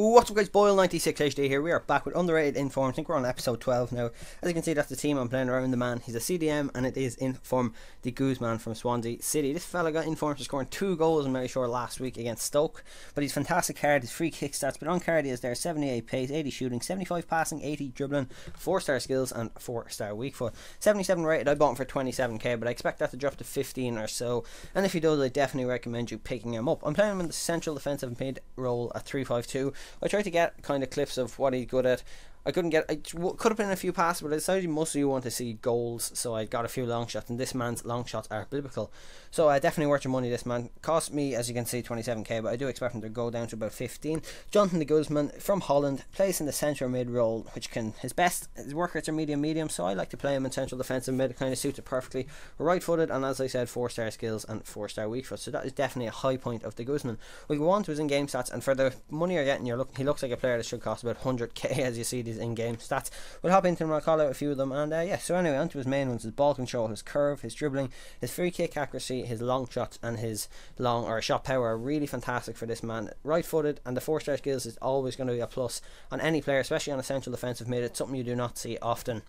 What's up guys, Boyle96HD here, we are back with underrated inform, I think we're on episode 12 now. As you can see that's the team I'm playing around the man, he's a CDM and it is inform de Guzman from Swansea City. This fella got inform for scoring two goals I'm very last week against Stoke, but he's fantastic. Card, his free kick stats, but on card he is there. 78 pace, 80 shooting, 75 passing, 80 dribbling, 4 star skills and 4 star weak foot. 77 rated, I bought him for 27k but I expect that to drop to 15 or so, and if he does I definitely recommend you picking him up. I'm playing him in the central defensive mid role at 352 I tried to get kind of clips of what he's good at. I couldn't get. It could have been a few passes, but I decided most of you want to see goals, so I got a few long shots, and this man's long shots are biblical. So uh, definitely worth your money. This man cost me, as you can see, 27k, but I do expect him to go down to about 15. Jonathan de Guzman from Holland plays in the centre mid role, which can his best his work rates are medium medium, so I like to play him in central defensive mid. It kind of suits it perfectly. Right footed, and as I said, four star skills and four star weak foot. So that is definitely a high point of de Guzman. We go on to his in game stats, and for the money you're getting, you're look, he looks like a player that should cost about 100k, as you see these in game stats. We'll hop into them, I'll call out a few of them, and uh, yeah. So anyway, onto his main ones: his ball control, his curve, his dribbling, his free kick accuracy, his long shots and his long or shot power are really fantastic for this man. Right footed and the four star skills is always going to be a plus on any player, especially on a central defensive mid. It's something you do not see often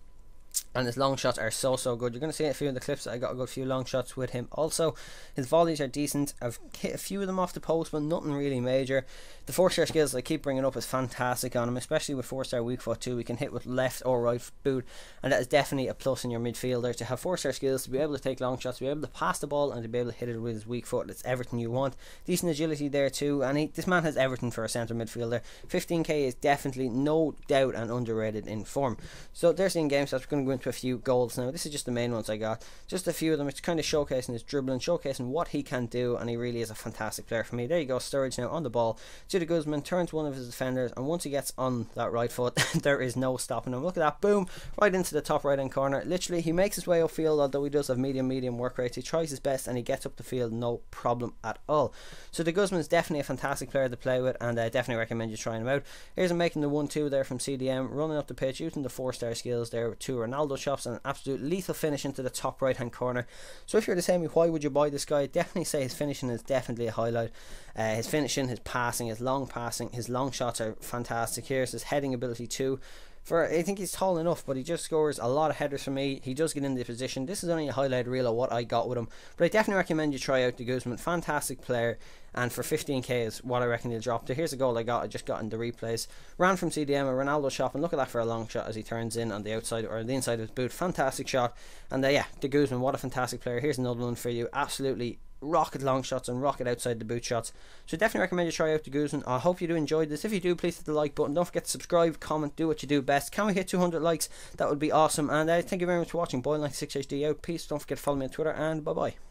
and his long shots are so so good. You're going to see a few of the clips. I got a good few long shots with him. Also, his volleys are decent. I've hit a few of them off the post, but nothing really major. The four star skills I keep bringing up is fantastic on him, especially with four star weak foot too. We can hit with left or right boot, and that is definitely a plus in your midfielder to have four star skills to be able to take long shots, to be able to pass the ball, and to be able to hit it with his weak foot. It's everything you want. Decent agility there too, and he, this man has everything for a centre midfielder. 15k is definitely no doubt and underrated in form. So there's the in game stats. We're going to go into a few goals now. This is just the main ones I got. Just a few of them. It's kind of showcasing his dribbling, showcasing what he can do, and he really is a fantastic player for me. There you go, Sturridge now on the ball. Judah Guzman turns one of his defenders, and once he gets on that right foot, there is no stopping him. Look at that, boom, right into the top right hand corner. Literally, he makes his way upfield, although he does have medium, medium work rates. He tries his best, and he gets up the field, no problem at all. So de Guzman's definitely a fantastic player to play with, and I definitely recommend you trying him out. Here's him making the 1-2 there from CDM, running up the pitch, using the 4-star skills there with two Ronaldo shots and an absolute lethal finish into the top right hand corner. So if you're the same, why would you buy this guy? Definitely say his finishing is definitely a highlight. Uh, his finishing, his passing, his long passing, his long shots are fantastic. Here's his heading ability too for I think he's tall enough, but he just scores a lot of headers for me. He does get in the position. This is only a highlight reel of what I got with him, but I definitely recommend you try out de Guzman. Fantastic player, and for 15k is what I reckon he'll drop to. Here's a goal I got. I just got in the replays. Ran from CDM, a Ronaldo shot, and look at that for a long shot as he turns in on the outside or the inside of his boot. Fantastic shot, and uh, yeah, de Guzman, what a fantastic player. Here's another one for you. Absolutely rocket long shots and rocket outside the boot shots. So definitely recommend you try out de Guzman. I hope you do enjoy this. If you do, please hit the like button. Don't forget to subscribe, comment, do what you do best. Can we hit 200 likes? That would be awesome. And uh, thank you very much for watching. Boyle96HD out. Peace. Don't forget to follow me on Twitter and bye bye.